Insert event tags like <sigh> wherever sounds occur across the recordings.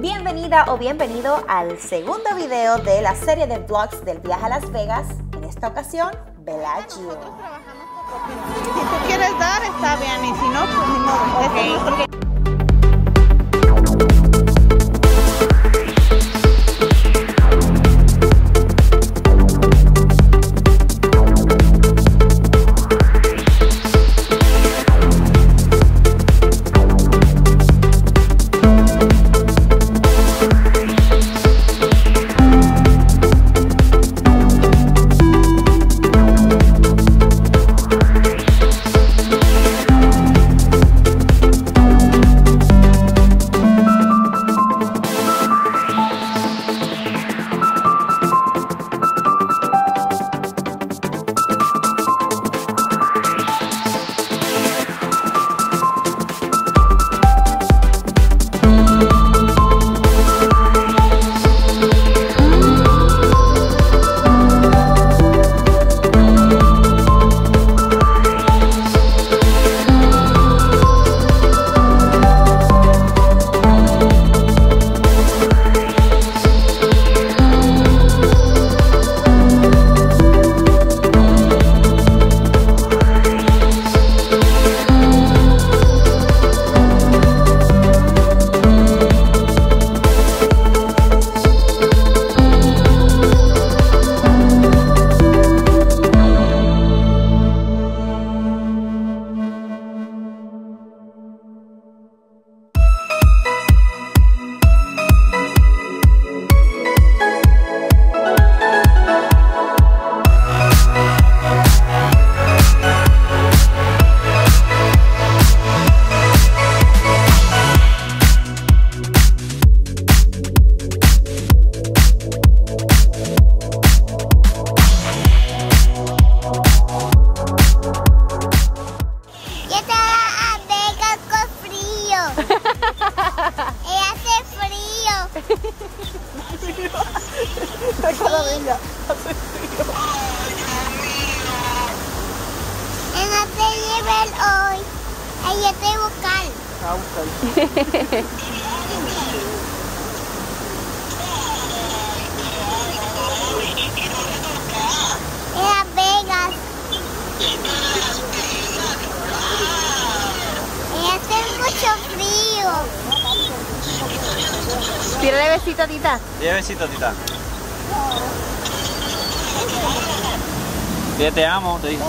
Bienvenida o bienvenido al segundo video de la serie de vlogs del viaje a Las Vegas. En esta ocasión, Bellagio. Si tú <laughs> quieres dar, está bien, y si no, pues ni modo. Este frío. Ella te lleva el hoy. Ella te buscar. Ella Vegas. Ella hace mucho frío. Tírale besito, tita. Dile besito, tita. Dile te amo, te digo.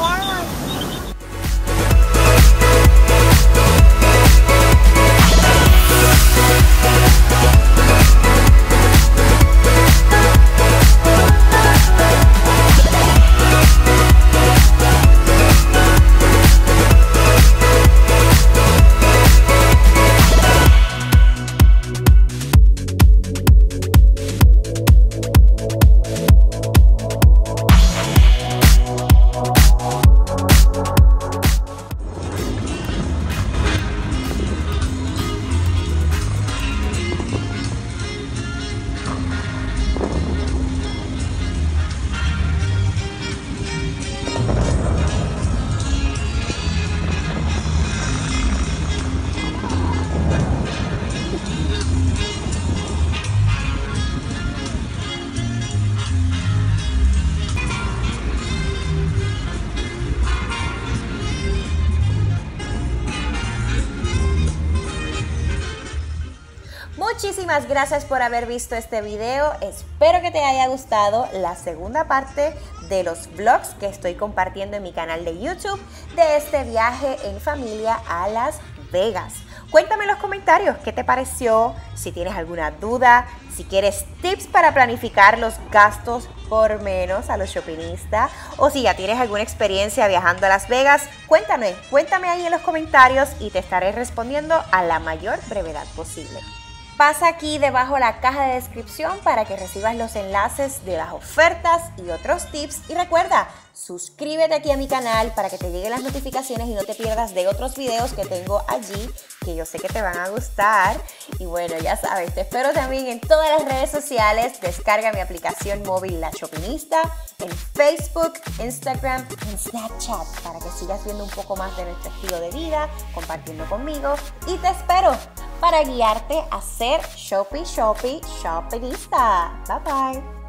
Muchísimas gracias por haber visto este video. Espero que te haya gustado la segunda parte de los vlogs que estoy compartiendo en mi canal de YouTube de este viaje en familia a Las Vegas. Cuéntame en los comentarios qué te pareció, si tienes alguna duda, si quieres tips para planificar los gastos por menos a los shoppingistas o si ya tienes alguna experiencia viajando a Las Vegas, cuéntame, cuéntame ahí en los comentarios y te estaré respondiendo a la mayor brevedad posible. Pasa aquí debajo la caja de descripción para que recibas los enlaces de las ofertas y otros tips. Y recuerda, suscríbete aquí a mi canal para que te lleguen las notificaciones y no te pierdas de otros videos que tengo allí que yo sé que te van a gustar. Y bueno, ya sabes, te espero también en todas las redes sociales. Descarga mi aplicación móvil La Shoppingista en Facebook, Instagram y Snapchat para que sigas viendo un poco más de nuestro estilo de vida, compartiendo conmigo. Y te espero para guiarte a ser Shopee Shopee Shopperista. Bye bye.